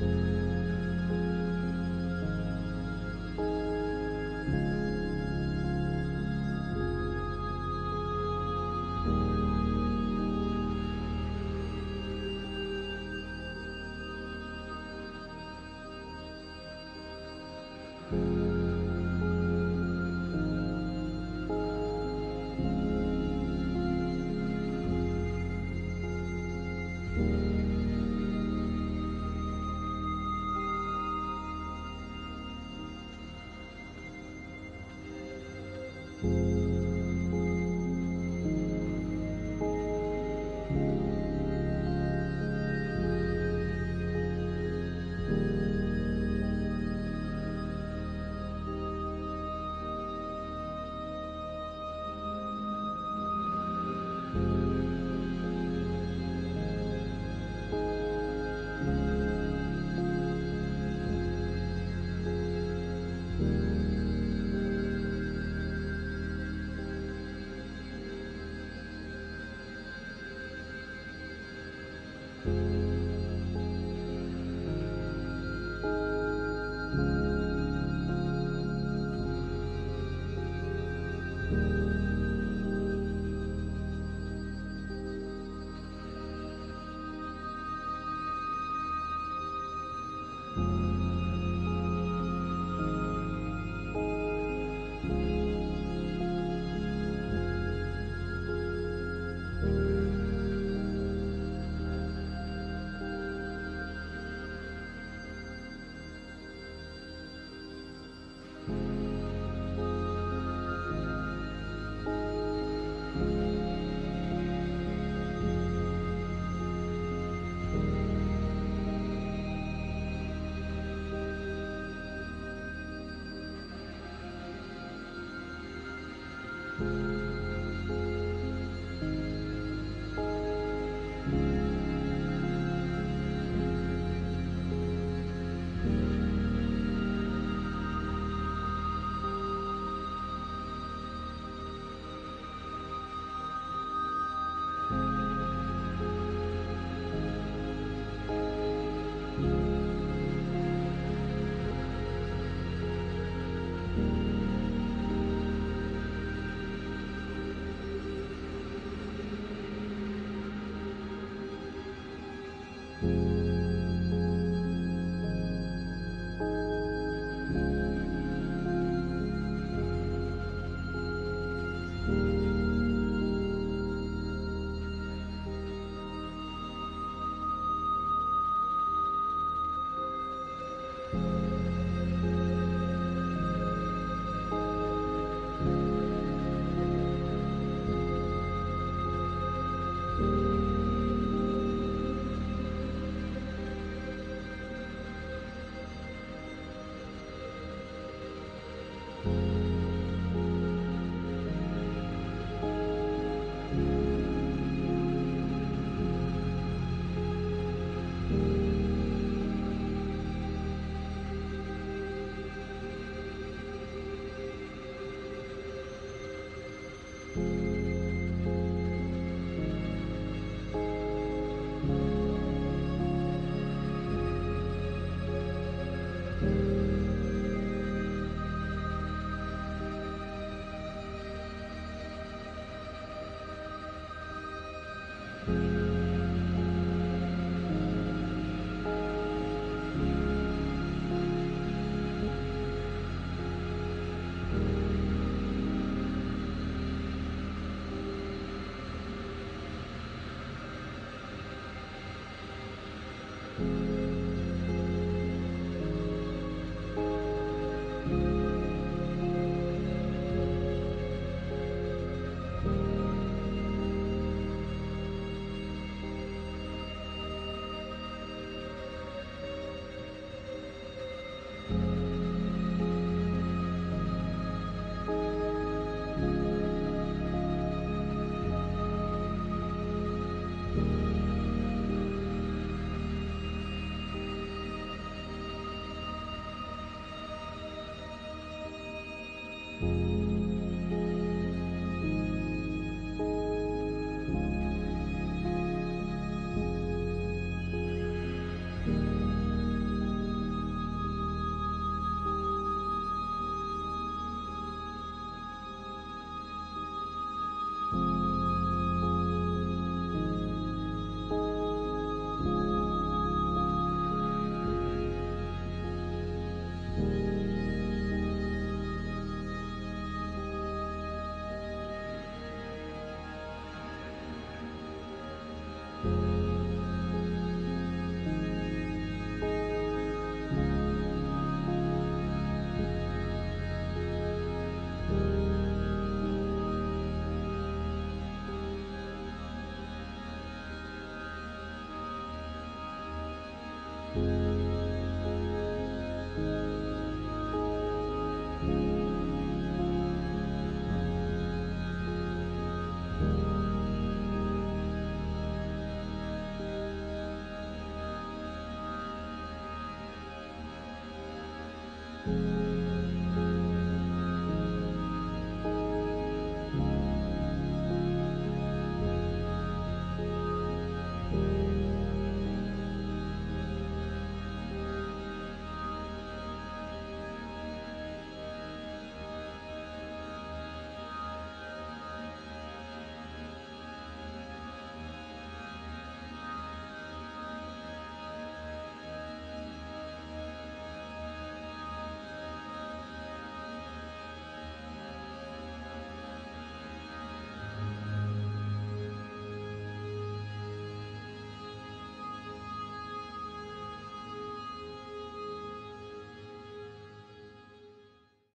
Bye.